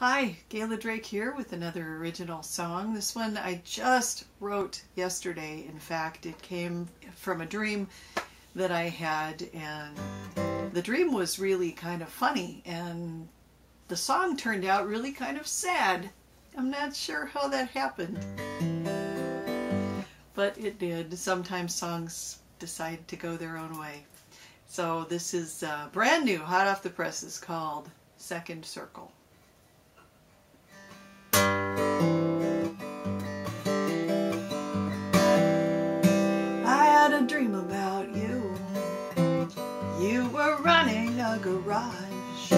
Hi, Gayla Drake here with another original song. This one I just wrote yesterday. In fact, it came from a dream that I had, and the dream was really kind of funny, and the song turned out really kind of sad. I'm not sure how that happened, but it did. Sometimes songs decide to go their own way. So this is uh, brand new, hot off the presses, called Second Circle. Garage.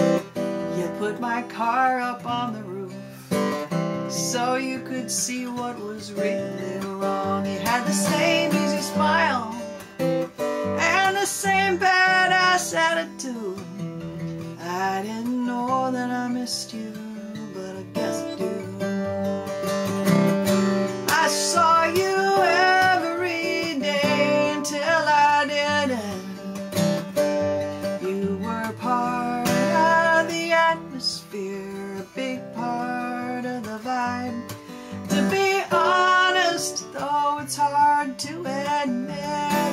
You put my car up on the roof so you could see what was really wrong. You had the same easy smile and the same badass attitude. I didn't know that I missed you. Vibe. To be honest, though it's hard to admit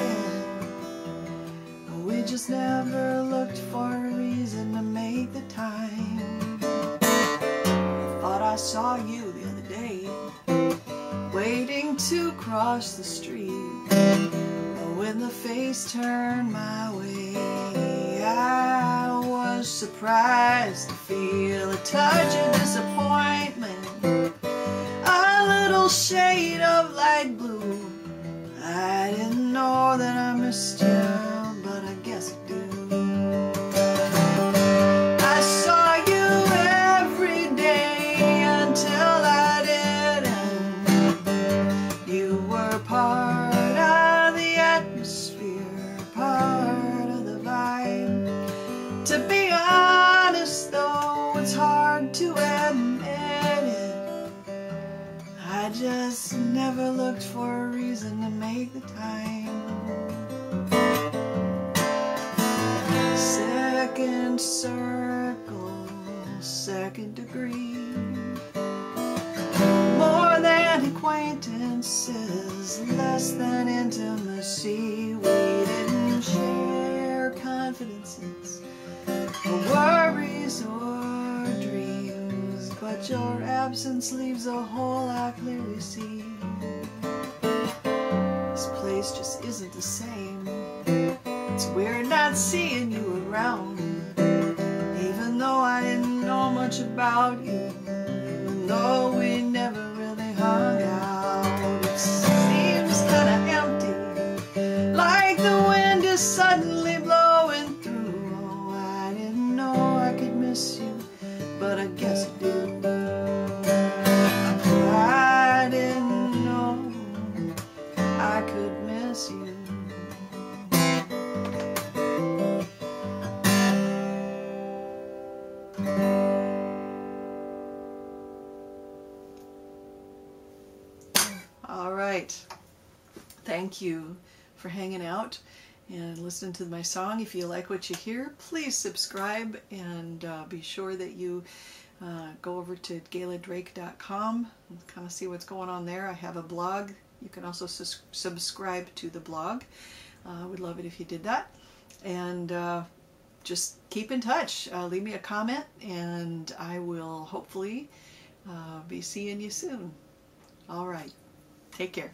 it, we just never looked for a reason to make the time. I Thought I saw you the other day, waiting to cross the street. When the face turned my way, surprised to feel a touch of disappointment, a little shade of light blue. I didn't know that I missed you, but I guess I do. I saw you every day until I didn't. You were part of the atmosphere, part of the vibe. To be never looked for a reason to make the time. Second circle, second degree. More than acquaintances, less than intimacy. We didn't share confidences, Your absence leaves a hole I clearly see. This place just isn't the same. It's weird not seeing you around. Even though I didn't know much about you. Even though we never really hung out. It seems kinda empty. Like the wind is suddenly blowing through. Oh, I didn't know I could miss you. But I guess I could miss you. All right. Thank you for hanging out and listening to my song. If you like what you hear, please subscribe and uh, be sure that you uh, go over to gayladrake.com and kind of see what's going on there. I have a blog. You can also sus subscribe to the blog. I uh, would love it if you did that. And uh, just keep in touch. Uh, leave me a comment and I will hopefully uh, be seeing you soon. All right. Take care.